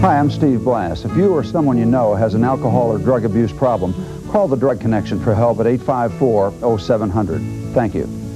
Hi, I'm Steve Blass. If you or someone you know has an alcohol or drug abuse problem, call the Drug Connection for help at 854-0700. Thank you.